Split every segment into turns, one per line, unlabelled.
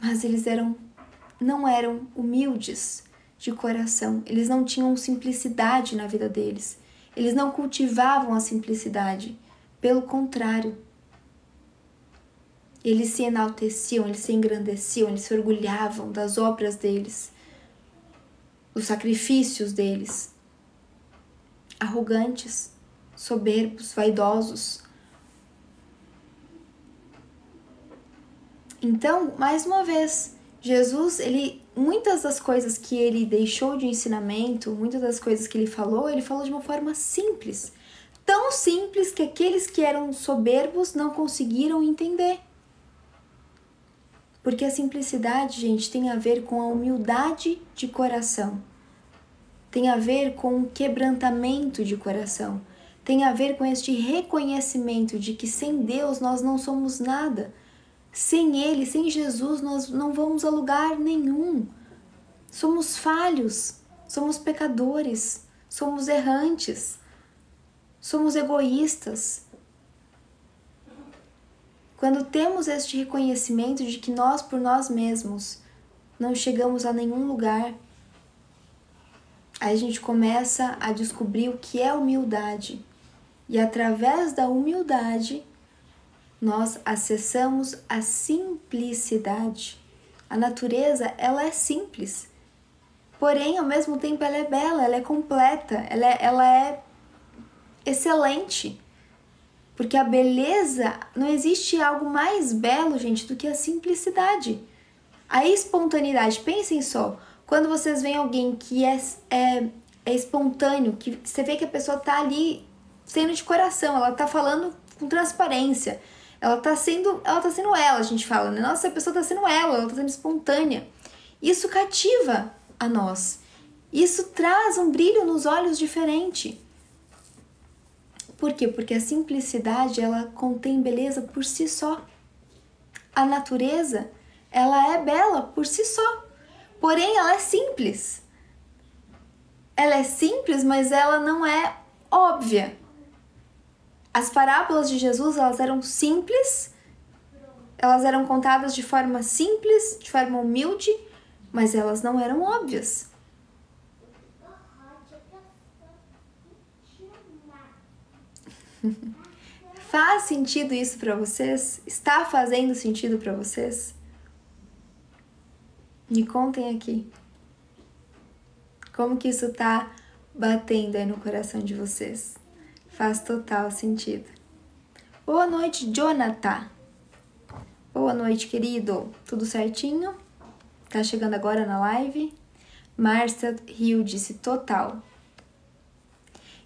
mas eles eram não eram humildes de coração. Eles não tinham simplicidade na vida deles. Eles não cultivavam a simplicidade. Pelo contrário, eles se enalteciam, eles se engrandeciam, eles se orgulhavam das obras deles, dos sacrifícios deles. Arrogantes, soberbos, vaidosos. Então, mais uma vez, Jesus, ele muitas das coisas que ele deixou de ensinamento, muitas das coisas que ele falou, ele falou de uma forma simples. Tão simples que aqueles que eram soberbos não conseguiram entender. Porque a simplicidade, gente, tem a ver com a humildade de coração. Tem a ver com o quebrantamento de coração. Tem a ver com este reconhecimento de que sem Deus nós não somos nada. Sem Ele, sem Jesus, nós não vamos a lugar nenhum. Somos falhos, somos pecadores, somos errantes, somos egoístas, quando temos este reconhecimento de que nós, por nós mesmos, não chegamos a nenhum lugar, aí a gente começa a descobrir o que é humildade. E através da humildade, nós acessamos a simplicidade. A natureza, ela é simples. Porém, ao mesmo tempo, ela é bela, ela é completa, ela é, ela é excelente. Porque a beleza, não existe algo mais belo, gente, do que a simplicidade. A espontaneidade, pensem só, quando vocês veem alguém que é, é, é espontâneo, que você vê que a pessoa tá ali sendo de coração, ela tá falando com transparência, ela tá sendo, ela tá sendo ela, a gente fala, né? Nossa, a pessoa tá sendo ela, ela tá sendo espontânea. Isso cativa a nós. Isso traz um brilho nos olhos diferente. Por quê? Porque a simplicidade ela contém beleza por si só. A natureza ela é bela por si só, porém ela é simples. Ela é simples, mas ela não é óbvia. As parábolas de Jesus elas eram simples, elas eram contadas de forma simples, de forma humilde, mas elas não eram óbvias. Faz sentido isso para vocês? Está fazendo sentido para vocês? Me contem aqui. Como que isso tá batendo aí no coração de vocês? Faz total sentido. Boa noite, Jonathan. Boa noite, querido. Tudo certinho? Tá chegando agora na live? Márcia Rio disse total.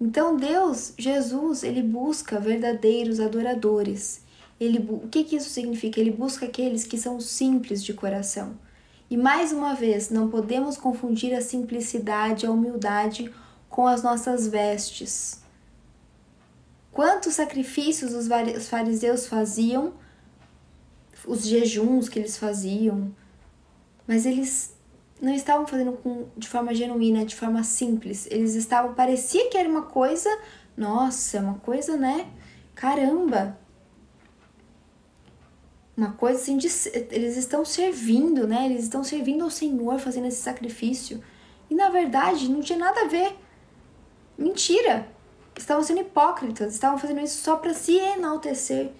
Então Deus, Jesus, ele busca verdadeiros adoradores. Ele, o que, que isso significa? Ele busca aqueles que são simples de coração. E mais uma vez, não podemos confundir a simplicidade, a humildade com as nossas vestes. Quantos sacrifícios os fariseus faziam, os jejuns que eles faziam, mas eles não estavam fazendo com, de forma genuína, de forma simples. Eles estavam, parecia que era uma coisa, nossa, uma coisa, né? Caramba! Uma coisa assim de. Eles estão servindo, né? Eles estão servindo ao Senhor fazendo esse sacrifício. E na verdade não tinha nada a ver. Mentira! Estavam sendo hipócritas, estavam fazendo isso só para se enaltecer.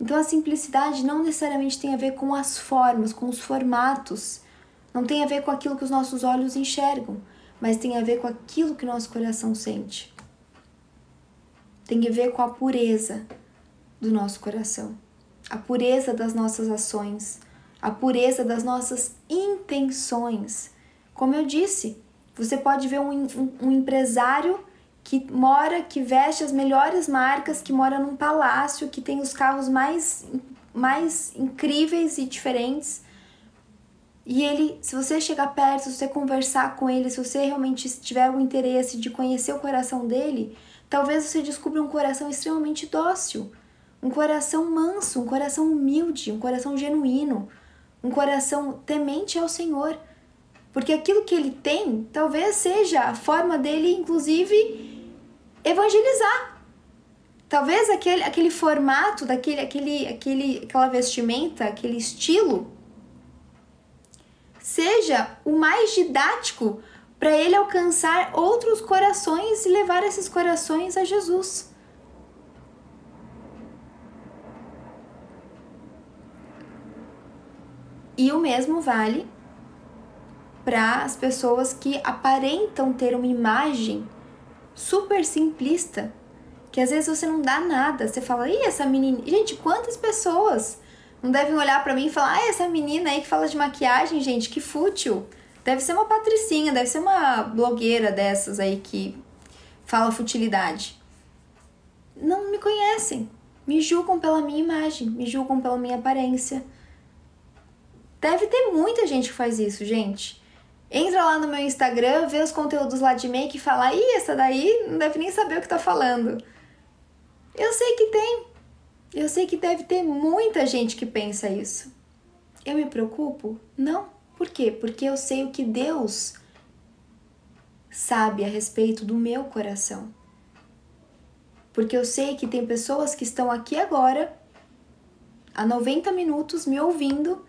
Então a simplicidade não necessariamente tem a ver com as formas, com os formatos não tem a ver com aquilo que os nossos olhos enxergam, mas tem a ver com aquilo que nosso coração sente. Tem a ver com a pureza do nosso coração, a pureza das nossas ações, a pureza das nossas intenções. Como eu disse, você pode ver um, um, um empresário que mora, que veste as melhores marcas, que mora num palácio, que tem os carros mais, mais incríveis e diferentes, e ele, se você chegar perto, se você conversar com ele, se você realmente tiver o interesse de conhecer o coração dele, talvez você descubra um coração extremamente dócil, um coração manso, um coração humilde, um coração genuíno, um coração temente ao Senhor. Porque aquilo que ele tem, talvez seja a forma dele, inclusive, evangelizar. Talvez aquele, aquele formato, daquele, aquele, aquele, aquela vestimenta, aquele estilo seja o mais didático para ele alcançar outros corações e levar esses corações a Jesus. E o mesmo vale para as pessoas que aparentam ter uma imagem super simplista, que às vezes você não dá nada. Você fala, e essa menina. Gente, quantas pessoas não devem olhar para mim e falar, ah, essa menina aí que fala de maquiagem, gente, que fútil. Deve ser uma patricinha, deve ser uma blogueira dessas aí que fala futilidade. Não me conhecem. Me julgam pela minha imagem, me julgam pela minha aparência. Deve ter muita gente que faz isso, gente. Entra lá no meu Instagram, vê os conteúdos lá de make e fala, ih, essa daí não deve nem saber o que tá falando. Eu sei que tem. Eu sei que deve ter muita gente que pensa isso. Eu me preocupo? Não. Por quê? Porque eu sei o que Deus sabe a respeito do meu coração. Porque eu sei que tem pessoas que estão aqui agora, há 90 minutos, me ouvindo,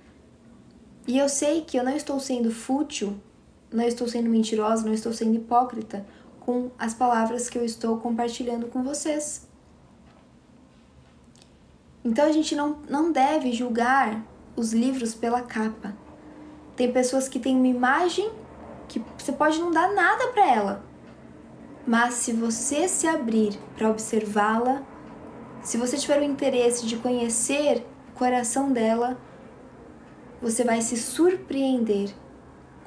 e eu sei que eu não estou sendo fútil não estou sendo mentirosa, não estou sendo hipócrita com as palavras que eu estou compartilhando com vocês. Então a gente não, não deve julgar os livros pela capa. Tem pessoas que têm uma imagem que você pode não dar nada para ela, mas se você se abrir para observá-la, se você tiver o interesse de conhecer o coração dela, você vai se surpreender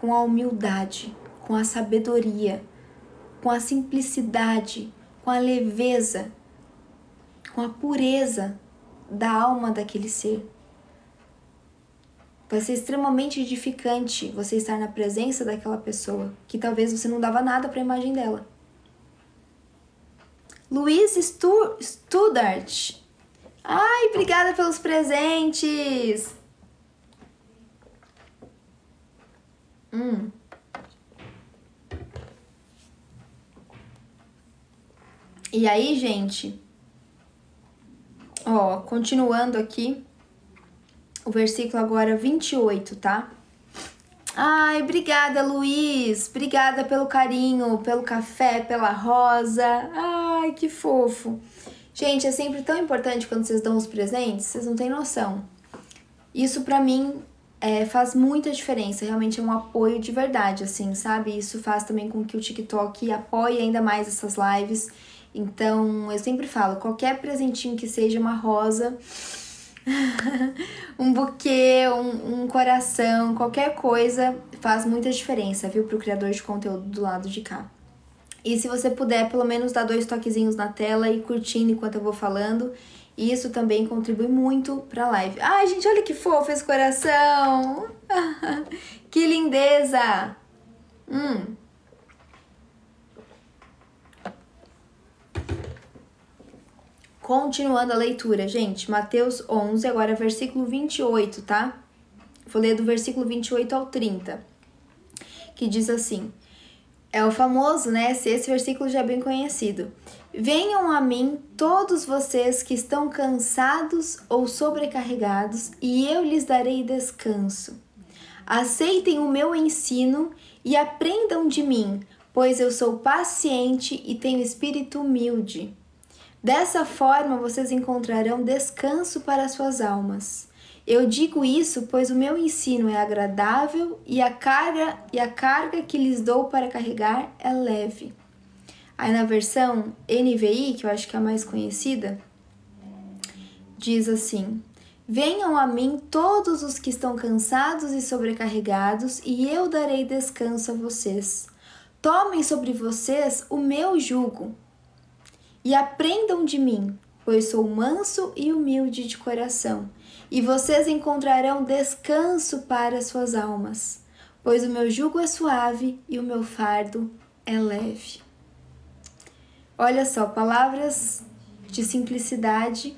com a humildade, com a sabedoria, com a simplicidade, com a leveza, com a pureza da alma daquele ser. Vai ser extremamente edificante você estar na presença daquela pessoa que talvez você não dava nada para a imagem dela. Luiz Studart. Ai, obrigada pelos presentes! Hum. E aí, gente, ó, continuando aqui, o versículo agora 28, tá? Ai, obrigada, Luiz. Obrigada pelo carinho, pelo café, pela rosa. Ai, que fofo. Gente, é sempre tão importante quando vocês dão os presentes, vocês não têm noção. Isso para mim é, faz muita diferença, realmente é um apoio de verdade, assim, sabe? Isso faz também com que o TikTok apoie ainda mais essas lives. Então, eu sempre falo, qualquer presentinho que seja uma rosa, um buquê, um, um, coração, qualquer coisa faz muita diferença, viu, pro criador de conteúdo do lado de cá. E se você puder, pelo menos dar dois toquezinhos na tela e curtindo enquanto eu vou falando, e isso também contribui muito para a live. Ai, gente, olha que fofo esse coração! que lindeza! Hum. Continuando a leitura, gente, Mateus 11, agora versículo 28, tá? Vou ler do versículo 28 ao 30, que diz assim: é o famoso, né? Esse versículo já é bem conhecido. Venham a mim todos vocês que estão cansados ou sobrecarregados, e eu lhes darei descanso. Aceitem o meu ensino e aprendam de mim, pois eu sou paciente e tenho espírito humilde. Dessa forma vocês encontrarão descanso para suas almas. Eu digo isso pois o meu ensino é agradável e a carga e a carga que lhes dou para carregar é leve. Aí na versão NVI, que eu acho que é a mais conhecida, diz assim: Venham a mim todos os que estão cansados e sobrecarregados, e eu darei descanso a vocês. Tomem sobre vocês o meu jugo e aprendam de mim, pois sou manso e humilde de coração, e vocês encontrarão descanso para suas almas, pois o meu jugo é suave e o meu fardo é leve. Olha só, palavras de simplicidade,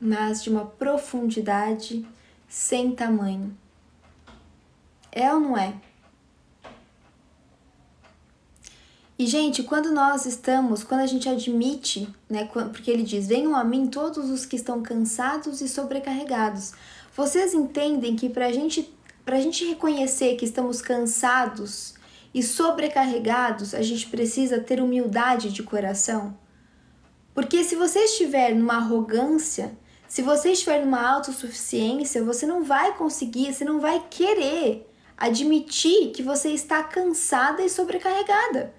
mas de uma profundidade sem tamanho. É ou não é? E, gente, quando nós estamos, quando a gente admite, né, porque ele diz: Venham a mim todos os que estão cansados e sobrecarregados. Vocês entendem que para gente a gente reconhecer que estamos cansados e sobrecarregados, a gente precisa ter humildade de coração. Porque se você estiver numa arrogância, se você estiver numa autossuficiência, você não vai conseguir, você não vai querer admitir que você está cansada e sobrecarregada.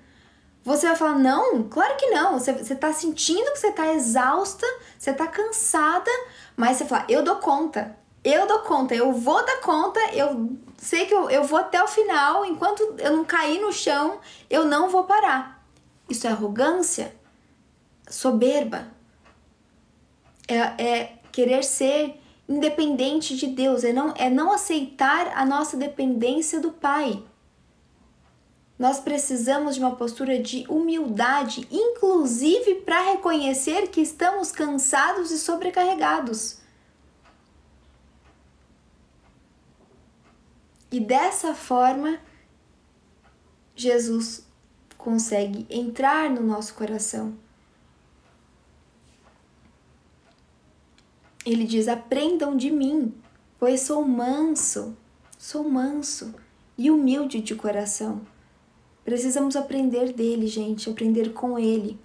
Você vai falar, não, claro que não. Você, você tá sentindo que você tá exausta, você tá cansada, mas você fala, eu dou conta. Eu dou conta, eu vou dar conta, eu sei que eu, eu vou até o final, enquanto eu não cair no chão, eu não vou parar. Isso é arrogância? Soberba? É, é querer ser independente de Deus, é não, é não aceitar a nossa dependência do Pai. Nós precisamos de uma postura de humildade, inclusive para reconhecer que estamos cansados e sobrecarregados. E dessa forma, Jesus consegue entrar no nosso coração. Ele diz: Aprendam de mim, pois sou manso, sou manso e humilde de coração. Precisamos aprender dele, gente, aprender com ele.